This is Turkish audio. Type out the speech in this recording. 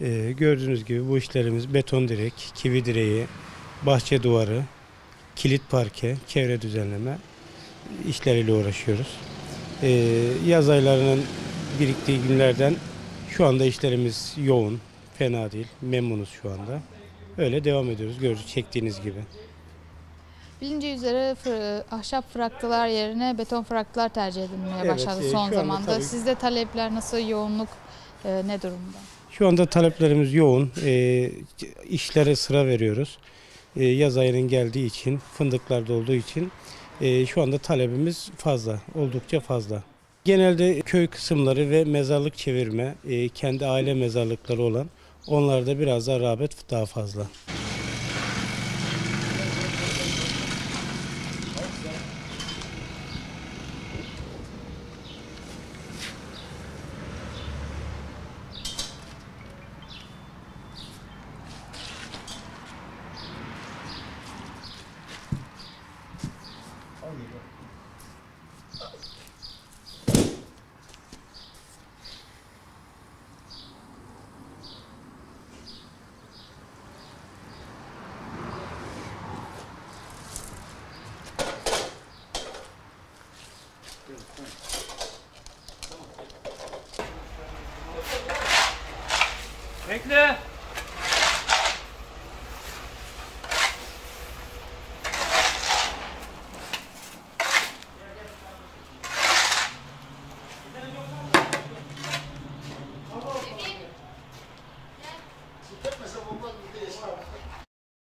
Ee, gördüğünüz gibi bu işlerimiz beton direk, kivi direği, bahçe duvarı, kilit parke, çevre düzenleme işleriyle uğraşıyoruz. Ee, yaz aylarının biriktiği günlerden şu anda işlerimiz yoğun, fena değil, memnunuz şu anda. Öyle devam ediyoruz gördüğünüz çektiğiniz gibi. Bilince üzere fır- ahşap fraktalar yerine beton fraktalar tercih edilmeye Evet, başladı e, son anda zamanda. tabii- Sizde talepler nasıl, yoğunluk e, ne durumda? Şu anda taleplerimiz yoğun. Ee, işlere sıra veriyoruz. Ee, yaz ayının geldiği için, fındıklarda olduğu için e, şu anda talebimiz fazla, oldukça fazla. Genelde köy kısımları ve mezarlık çevirme, e, kendi aile mezarlıkları olan onlarda biraz daha rağbet daha fazla. Bekle.